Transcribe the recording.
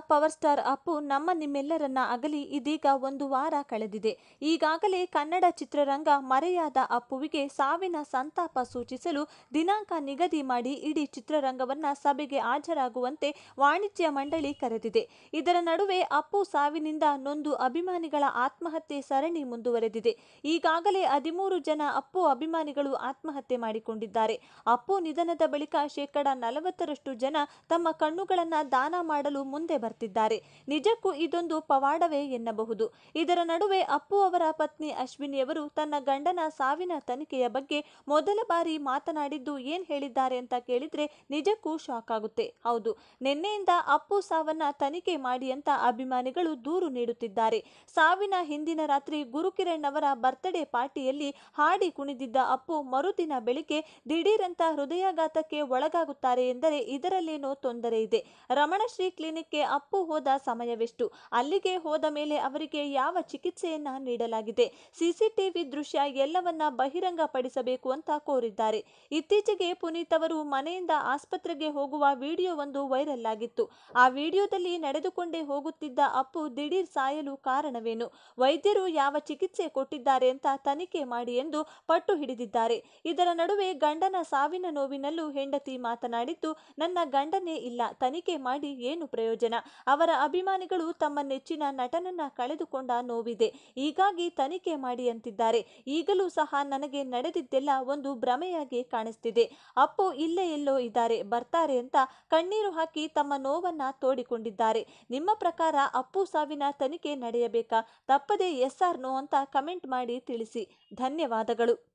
Power star Appu ನಮ್ಮ ನಿಮ್ಮೆಲ್ಲರನ್ನ ಅಗಲಿ ಇದೀಗ ಒಂದು ವಾರ ಕಳೆದಿದೆ. ಈಗಾಗಲೇ ಕನ್ನಡ ಚಿತ್ರರಂಗ ಮರೆಯಾದ ಅಪ್ಪುವಿಗೆ ಸಾವಿನ ಸಂತಾಪ ಸೂಚಿಸಲು ದಿನಾಂಕ ನಿಗದಿ ಮಾಡಿ ಇಡೀ ಚಿತ್ರರಂಗವನ್ನ ಸಭೆಗೆ ಹಾಜರಾಗುವಂತೆ ವಾಣಿಜ್ಯ ಮಂಡಳಿ ಕರೆದಿದೆ. ಇದರ ನಡುವೆ ಅಪ್ಪು ಸಾವಿನಿಂದ ನೊಂದು ಅಭಿಮಾನಿಗಳ ಆತ್ಮಹತ್ಯೆ ಸರಣಿ ಮುಂದುವರೆದಿದೆ. ಈಗಾಗಲೇ ಹದಿಮೂರು ಜನ ಅಪ್ಪು ಅಭಿಮಾನಿಗಳು ಆತ್ಮಹತ್ಯೆ ಮಾಡಿಕೊಂಡಿದ್ದಾರೆ. ಅಪ್ಪು ನಿಧನದ ಬಳಿಕ ಶೇಕಡ ನಲವತ್ತರಷ್ಟು ಜನ ತಮ್ಮ ಕಣ್ಣುಗಳನ್ನು ದಾನ ಮಾಡಲು ಮುಂದೆ ಬರ್ತಿದ್ದಾರೆ. ನಿಜಕ್ಕೂ ಇದೊಂದು ಪವಾಡವೇ ಎನ್ನಬಹುದು. ಇದರ ನಡುವೆ ಅಪ್ಪು ಅವರ ಪತ್ನಿ ಅಶ್ವಿನಿಯವರು ತನ್ನ ಗಂಡನ ಸಾವಿನ ತನಿಖೆಯ ಬಗ್ಗೆ ಮೊದಲ ಬಾರಿ ಮಾತನಾಡಿದ್ದು ಏನ್ ಹೇಳಿದ್ದಾರೆ ಅಂತ ಕೇಳಿದ್ರೆ ನಿಜಕ್ಕೂ ಶಾಕ್ ಆಗುತ್ತೆ. ಹೌದು, ನಿನ್ನೆಯಿಂದ ಅಪ್ಪು ಸಾವನ್ನ ತನಿಖೆ ಮಾಡಿ ಅಂತ ಅಭಿಮಾನಿಗಳು ದೂರು ನೀಡುತ್ತಿದ್ದಾರೆ. ಸಾವಿನ ಹಿಂದಿನ ರಾತ್ರಿ ಗುರುಕಿರಣ್ ಅವರ ಬರ್ತ್ಡೇ ಪಾರ್ಟಿಯಲ್ಲಿ ಹಾಡಿ ಕುಣಿದಿದ್ದ ಅಪ್ಪು ಮರುದಿನ ಬೆಳಿಗ್ಗೆ ದಿಢೀರಂತ ಹೃದಯಾಘಾತಕ್ಕೆ ಒಳಗಾಗುತ್ತಾರೆ ಎಂದರೆ ಇದರಲ್ಲೇನೋ ತೊಂದರೆ ಇದೆ. ರಮಣಶ್ರೀ ಕ್ಲಿನಿಕ್ಗೆ ಅಪ್ಪು ಹೋದ ಸಮಯವೆಷ್ಟು? ಅಲ್ಲಿಗೆ ಹೋದ ಮೇಲೆ ಅವರಿಗೆ ಯಾವ ಚಿಕಿತ್ಸೆಯನ್ನ ನೀಡಲಾಗಿದೆ? ಸಿಸಿಟಿವಿ ದೃಶ್ಯ ಎಲ್ಲವನ್ನ ಬಹಿರಂಗಪಡಿಸಬೇಕು ಅಂತ ಕೋರಿದ್ದಾರೆ. ಇತ್ತೀಚೆಗೆ ಪುನೀತ್ ಅವರು ಮನೆಯಿಂದ ಆಸ್ಪತ್ರೆಗೆ ಹೋಗುವ ವಿಡಿಯೋ ಒಂದು ವೈರಲ್ ಆಗಿತ್ತು. ಆ ವಿಡಿಯೋದಲ್ಲಿ ನಡೆದುಕೊಂಡೇ ಹೋಗುತ್ತಿದ್ದ ಅಪ್ಪು ದಿಢೀರ್ ಸಾಯಲು ಕಾರಣವೇನು? ವೈದ್ಯರು ಯಾವ ಚಿಕಿತ್ಸೆ ಕೊಟ್ಟಿದ್ದಾರೆ ಅಂತ ತನಿಖೆ ಮಾಡಿ ಎಂದು ಪಟ್ಟು ಹಿಡಿದಿದ್ದಾರೆ. ಇದರ ನಡುವೆ ಗಂಡನ ಸಾವಿನ ನೋವಿನಲ್ಲೂ ಹೆಂಡತಿ ಮಾತನಾಡಿದ್ದು, ನನ್ನ ಗಂಡನೇ ಇಲ್ಲ, ತನಿಖೆ ಮಾಡಿ ಏನು ಪ್ರಯೋಜನ? ಅವರ ಅಭಿಮಾನಿಗಳು ತಮ್ಮ ನೆಚ್ಚಿನ ನಟನನ್ನ ಕಳೆದುಕೊಂಡ ನೋವಿದೆ. ಹೀಗಾಗಿ ತನಿಖೆ ಮಾಡಿ ಅಂತಿದ್ದಾರೆ. ಈಗಲೂ ಸಹ ನನಗೆ ನಡೆದಿದ್ದೆಲ್ಲ ಒಂದು ಭ್ರಮೆಯಾಗಿ ಕಾಣಿಸ್ತಿದೆ. ಅಪ್ಪು ಇಲ್ಲೇ ಎಲ್ಲೋ ಇದ್ದಾರೆ, ಬರ್ತಾರೆ ಅಂತ ಕಣ್ಣೀರು ಹಾಕಿ ತಮ್ಮ ನೋವನ್ನ ತೋಡಿಕೊಂಡಿದ್ದಾರೆ. ನಿಮ್ಮ ಪ್ರಕಾರ ಅಪ್ಪು ಸಾವಿನ ತನಿಖೆ ನಡೆಯಬೇಕಾ? ತಪ್ಪದೆ ಎಸ್ ಆರ್ ನೋ ಅಂತ ಕಮೆಂಟ್ ಮಾಡಿ ತಿಳಿಸಿ. ಧನ್ಯವಾದಗಳು.